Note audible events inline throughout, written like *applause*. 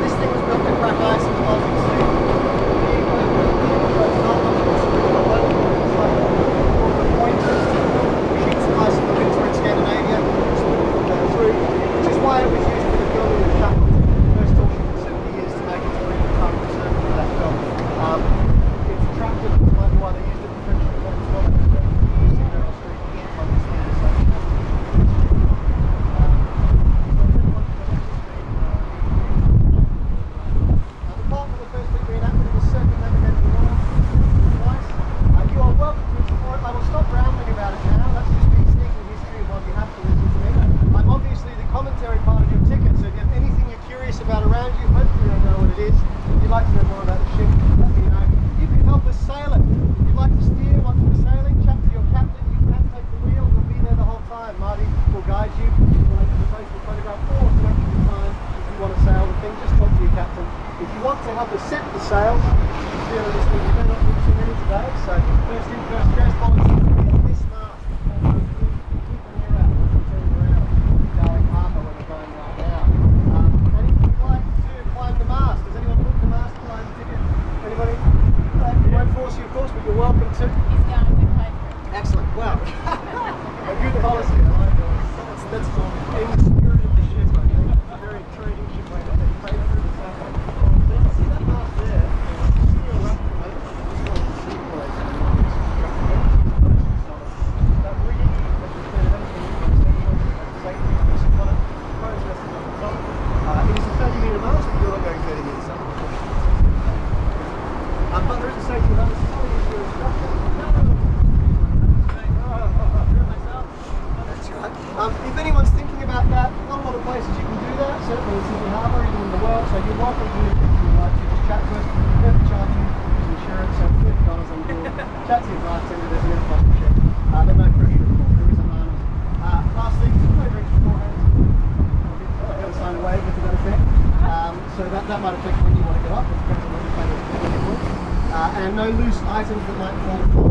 this thing was built in crack ice in the Thank you. certainly in Sydney have and in the world, so you're welcome to if you like to chat to us. We never charge you insurance, so $30 on board. chat to your bartender, there's no cost to check. Uh, there's no pressure at all, there isn't harness. Uh, last thing, no drinks beforehand. I've got to sign away with that effect. Um, so that, that might affect when you want to get up, it depends on what your plan is. Uh, and no loose items that might fall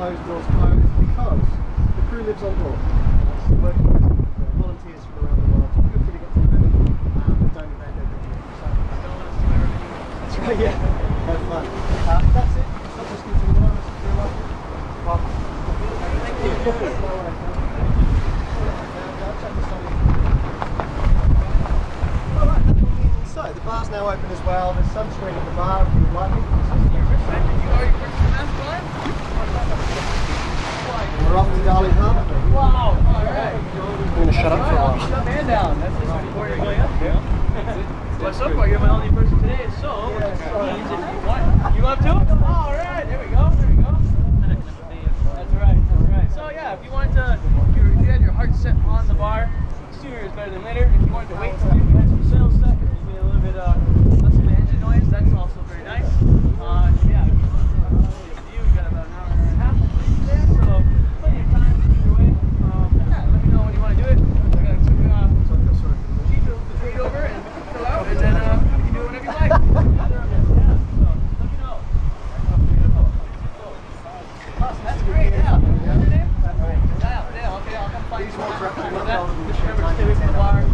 closed doors up down. That's just before you're going up. Yeah. Well, so far, you're my only person today, so yeah, sorry. if you want. You want to? All right, there we go, there we go. That's right, that's right. So yeah, if you wanted to, if you had your heart set on the bar, sooner is better than later. If you wanted to wait till These ones are up.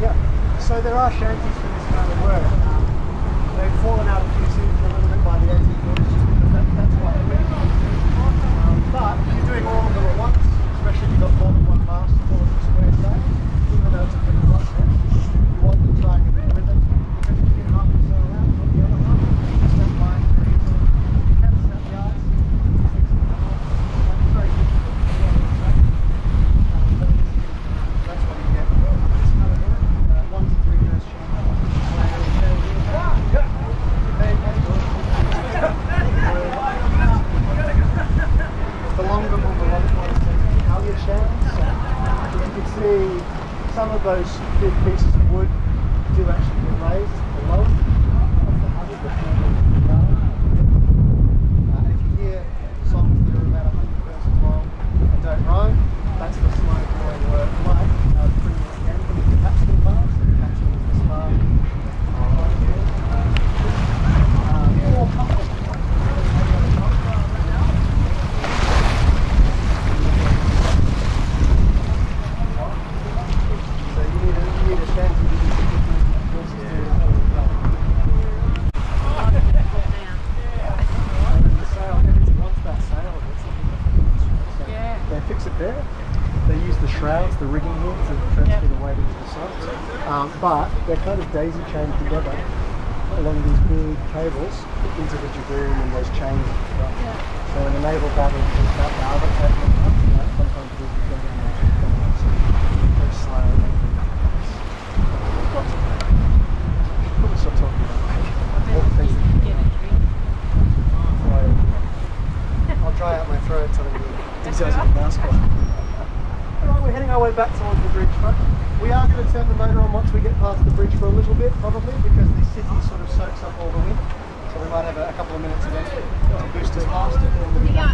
yeah. So there are shanties for this kind of work. Um, they've fallen out of QC a little bit by the end, that's why they're um, But if you're doing all of them at once, especially if you've got Basketball. Alright, we're heading our way back towards the bridge front. We are going to turn the motor on once we get past the bridge for a little bit, probably, because the city sort of soaks up all the wind. So we might have a, a couple of minutes of to boost us past oh, it.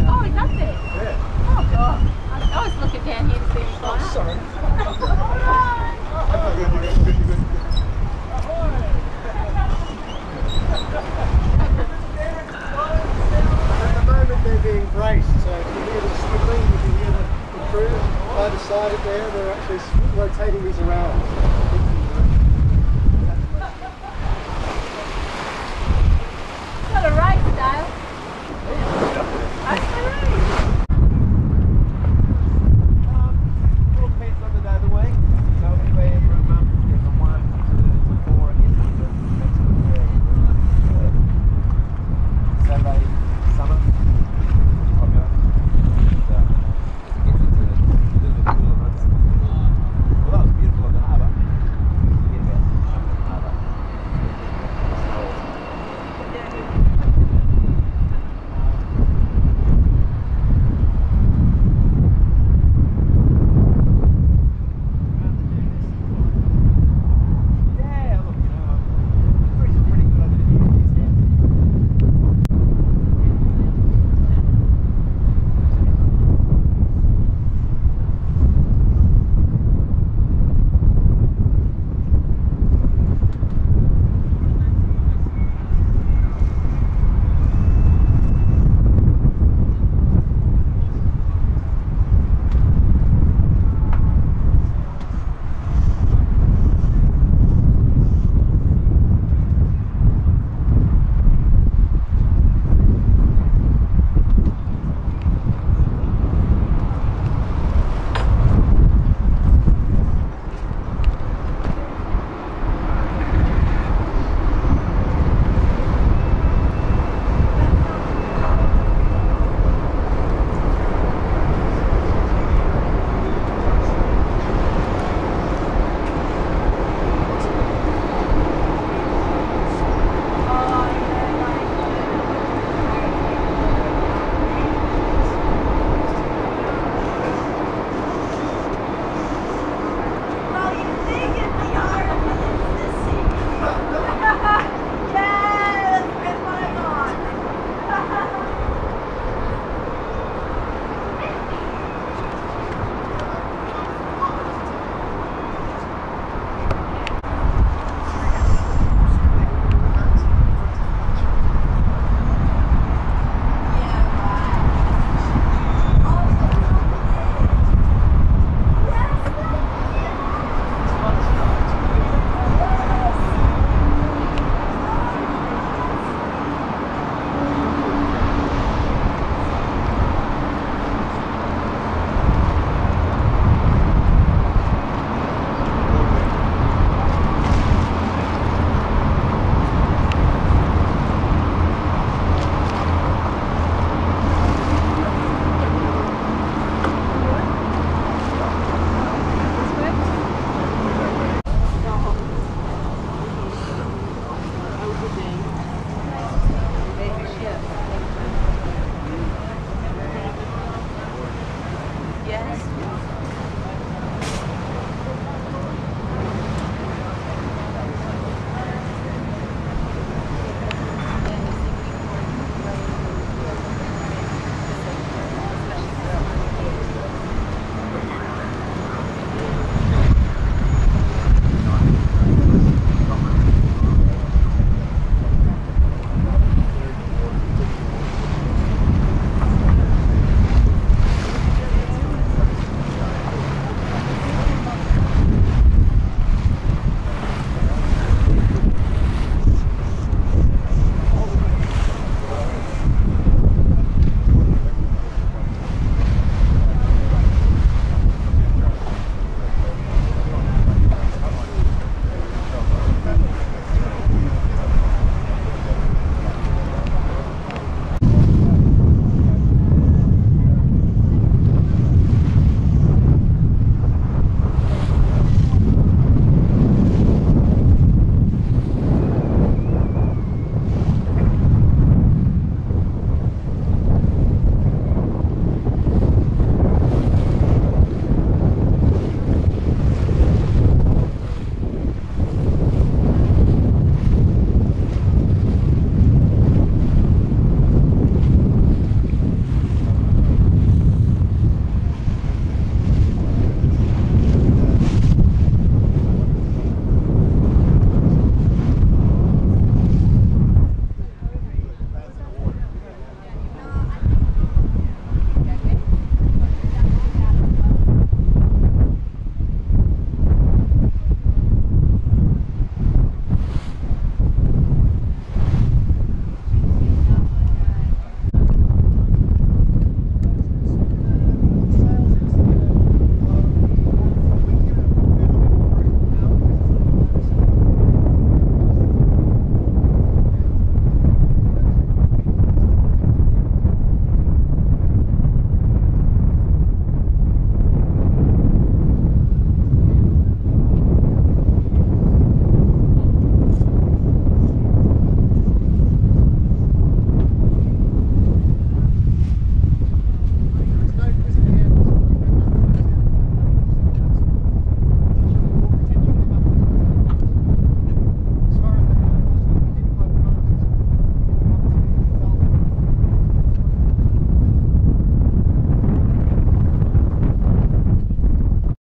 Oh, he that it? Yeah. Oh, God. I was looking down here to see you. Oh, sorry. *laughs* are being braced. So if you hear the slipping, you can hear the, the crew by the side of there, they're actually rotating these around.